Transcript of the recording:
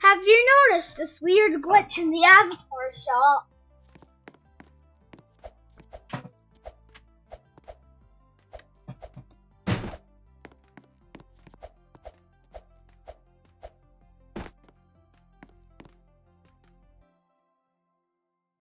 Have you noticed this weird glitch in the avatar shop?